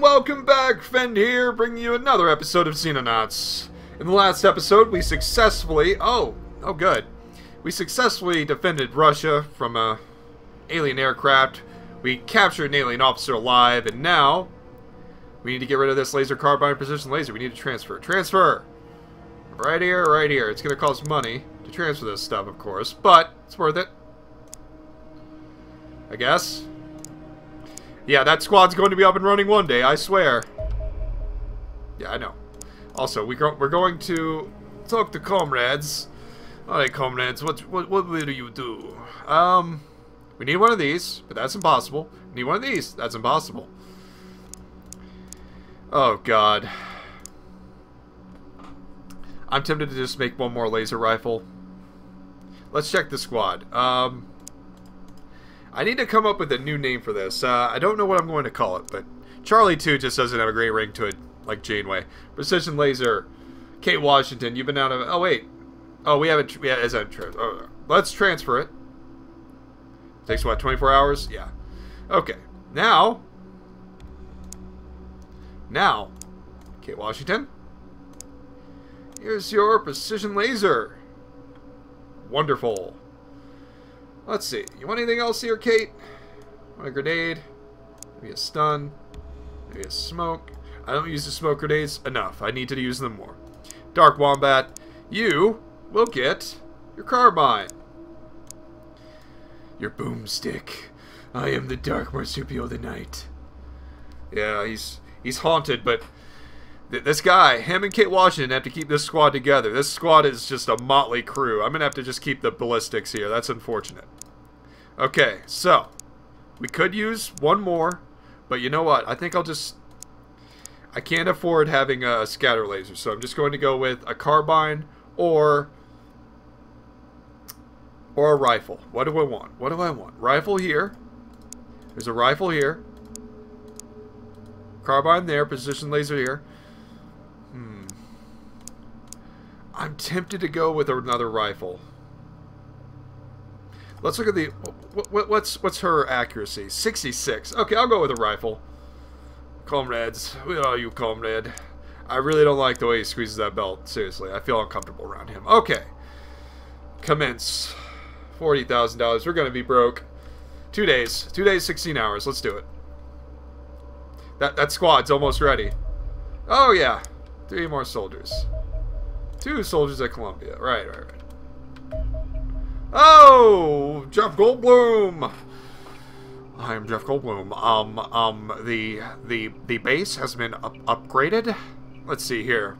welcome back, Fend here, bringing you another episode of Xenonauts. In the last episode, we successfully, oh, oh good, we successfully defended Russia from a alien aircraft, we captured an alien officer alive, and now, we need to get rid of this laser carbine precision laser, we need to transfer. Transfer! Right here, right here. It's gonna cost money to transfer this stuff, of course, but it's worth it. I guess. Yeah, that squad's going to be up and running one day, I swear. Yeah, I know. Also, we go we're going to talk to comrades. Alright, comrades, what, what, what will you do? Um, we need one of these, but that's impossible. We need one of these, that's impossible. Oh, God. I'm tempted to just make one more laser rifle. Let's check the squad. Um, I need to come up with a new name for this. Uh, I don't know what I'm going to call it, but Charlie 2 just doesn't have a great ring to it, like Janeway. Precision Laser, Kate Washington, you've been out of... Oh, wait. Oh, we haven't... Yeah, as a oh, Let's transfer it. Takes, what, 24 hours? Yeah. Okay. Now... Now, Kate Washington, here's your Precision Laser. Wonderful. Let's see. You want anything else here, Kate? Want a grenade? Maybe a stun? Maybe a smoke? I don't use the smoke grenades enough. I need to use them more. Dark Wombat, you will get your carbine. Your boomstick. I am the Dark marsupial of the Night. Yeah, he's he's haunted, but th this guy, him and Kate Washington, have to keep this squad together. This squad is just a motley crew. I'm gonna have to just keep the ballistics here. That's unfortunate. Okay, so we could use one more, but you know what? I think I'll just... I can't afford having a scatter laser, so I'm just going to go with a carbine or or a rifle. What do I want? What do I want? Rifle here. There's a rifle here. Carbine there. Precision laser here. Hmm. I'm tempted to go with another rifle. Let's look at the... What, what's what's her accuracy? 66. Okay, I'll go with a rifle. Comrades. Where are you, comrade? I really don't like the way he squeezes that belt. Seriously, I feel uncomfortable around him. Okay. Commence. $40,000. We're going to be broke. Two days. Two days, 16 hours. Let's do it. That, that squad's almost ready. Oh, yeah. Three more soldiers. Two soldiers at Columbia. Right, right, right. Oh, Jeff Goldblum. I'm Jeff Goldblum. Um, um, the the the base has been up upgraded. Let's see here.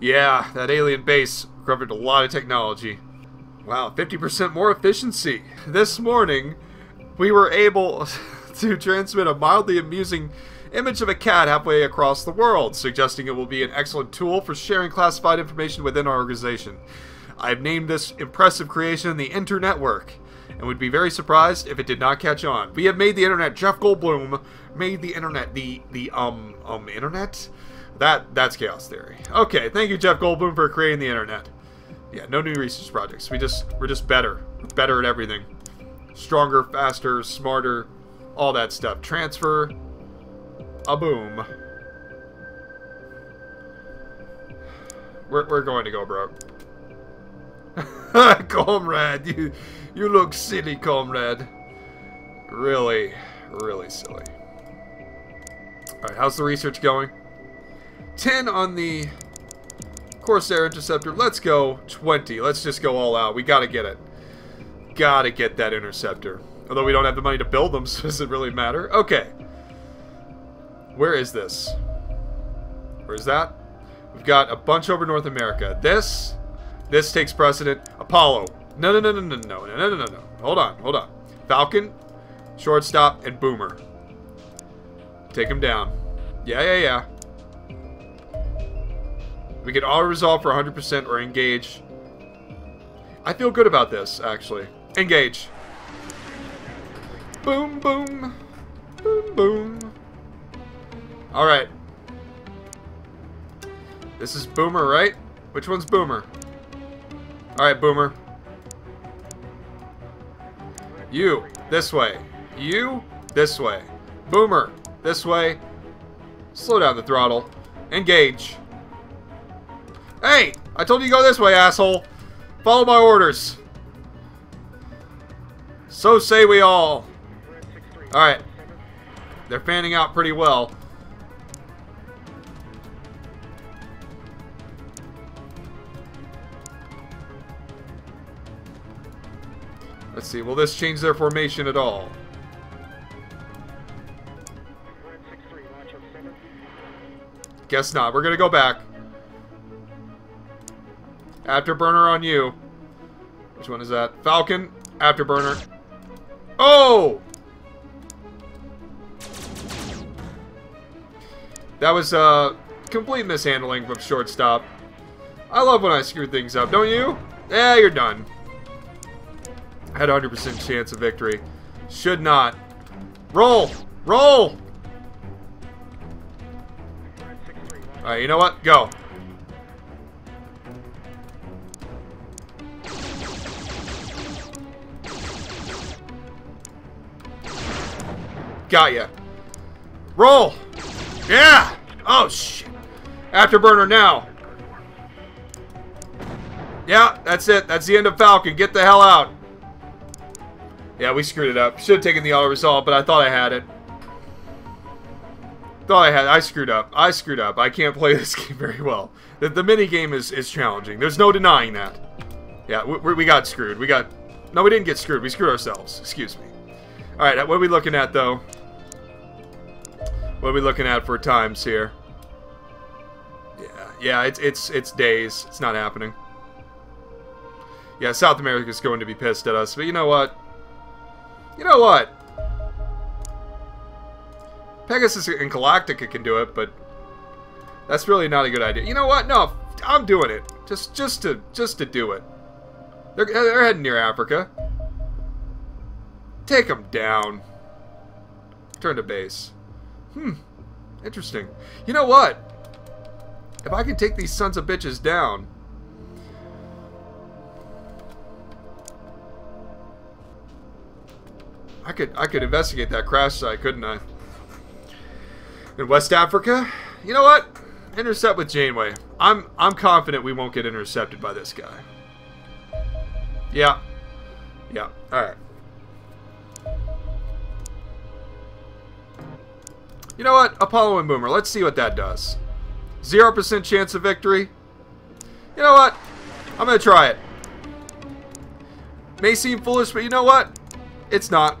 Yeah, that alien base covered a lot of technology. Wow, 50% more efficiency. This morning, we were able to transmit a mildly amusing image of a cat halfway across the world, suggesting it will be an excellent tool for sharing classified information within our organization. I've named this impressive creation the Internetwork, and would be very surprised if it did not catch on. We have made the internet. Jeff Goldblum made the internet. The the um um internet. That that's chaos theory. Okay, thank you, Jeff Goldblum, for creating the internet. Yeah, no new research projects. We just we're just better, better at everything. Stronger, faster, smarter, all that stuff. Transfer. A boom. We're, we're going to go broke. comrade, you you look silly, comrade. Really, really silly. Alright, how's the research going? 10 on the Corsair Interceptor. Let's go 20. Let's just go all out. We gotta get it. Gotta get that Interceptor. Although we don't have the money to build them, so does it really matter? Okay. Where is this? Where's that? We've got a bunch over North America. This this takes precedent. Apollo. No, no, no, no, no, no, no, no, no, no. Hold on, hold on. Falcon, shortstop, and Boomer. Take him down. Yeah, yeah, yeah. We can auto resolve for 100% or engage. I feel good about this, actually. Engage. Boom, boom. Boom, boom. Alright. This is Boomer, right? Which one's Boomer? Alright, Boomer. You, this way. You, this way. Boomer, this way. Slow down the throttle. Engage. Hey! I told you to go this way, asshole! Follow my orders. So say we all. Alright. They're fanning out pretty well. Let's see, will this change their formation at all? Guess not. We're gonna go back. Afterburner on you. Which one is that? Falcon. Afterburner. Oh! That was a uh, complete mishandling from shortstop. I love when I screw things up, don't you? Yeah, you're done. Had a 100% chance of victory. Should not. Roll! Roll! Alright, you know what? Go. Got ya. Roll! Yeah! Oh, shit. Afterburner now. Yeah, that's it. That's the end of Falcon. Get the hell out. Yeah, we screwed it up. Should have taken the auto resolve, but I thought I had it. Thought I had. I screwed up. I screwed up. I can't play this game very well. The, the mini game is is challenging. There's no denying that. Yeah, we, we got screwed. We got. No, we didn't get screwed. We screwed ourselves. Excuse me. All right, what are we looking at though? What are we looking at for times here? Yeah, yeah, it's it's it's days. It's not happening. Yeah, South America's going to be pissed at us, but you know what? You know what? Pegasus and Galactica can do it, but that's really not a good idea. You know what? No, I'm doing it. Just just to just to do it. They're, they're heading near Africa. Take them down. Turn to base. Hmm. Interesting. You know what? If I can take these sons of bitches down, I could I could investigate that crash site, couldn't I? In West Africa? You know what? Intercept with Janeway. I'm I'm confident we won't get intercepted by this guy. Yeah. Yeah. Alright. You know what? Apollo and Boomer. Let's see what that does. 0% chance of victory. You know what? I'm going to try it. May seem foolish, but you know what? It's not.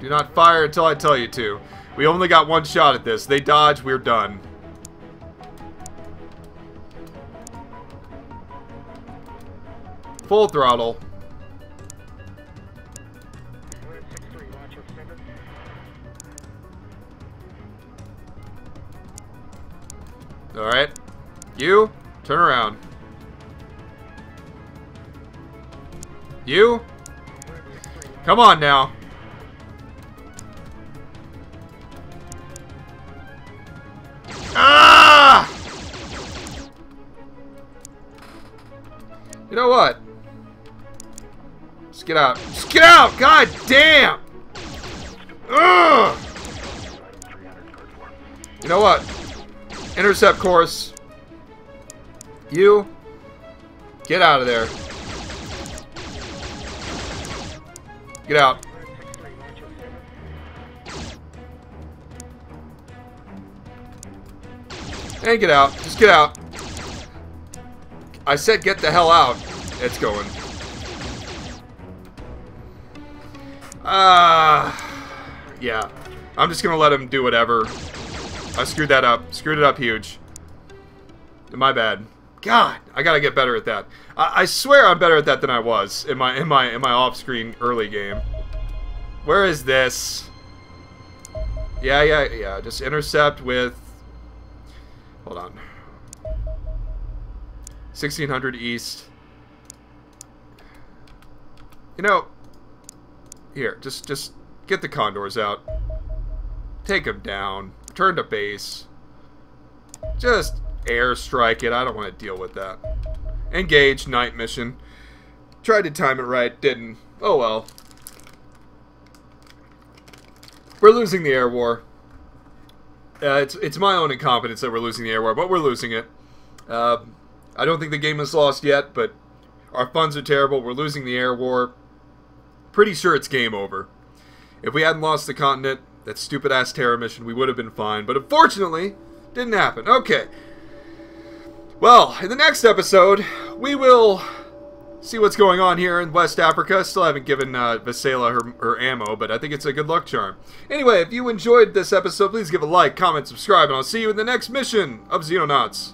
Do not fire until I tell you to. We only got one shot at this. They dodge, we're done. Full throttle. Alright. You, turn around. You? Come on now. Ah! You know what? Just get out. Just get out! God damn! Ugh! You know what? Intercept course. You. Get out of there. Get out. And get out. Just get out. I said get the hell out. It's going. Ah, uh, yeah. I'm just gonna let him do whatever. I screwed that up. Screwed it up huge. My bad. God, I gotta get better at that. I, I swear I'm better at that than I was in my in my in my off-screen early game. Where is this? Yeah, yeah, yeah. Just intercept with. Hold on. 1600 east. You know, here, just just get the condors out. Take them down. Turn to base. Just airstrike it. I don't want to deal with that. Engage night mission. Tried to time it right, didn't. Oh well. We're losing the air war. Uh, it's it's my own incompetence that we're losing the air war, but we're losing it. Uh, I don't think the game is lost yet, but our funds are terrible. We're losing the air war. Pretty sure it's game over. If we hadn't lost the continent, that stupid ass terror mission, we would have been fine. But unfortunately, didn't happen. Okay. Well, in the next episode, we will see what's going on here in West Africa. Still haven't given uh, Vesela her, her ammo, but I think it's a good luck charm. Anyway, if you enjoyed this episode, please give a like, comment, subscribe, and I'll see you in the next mission of Xenonauts.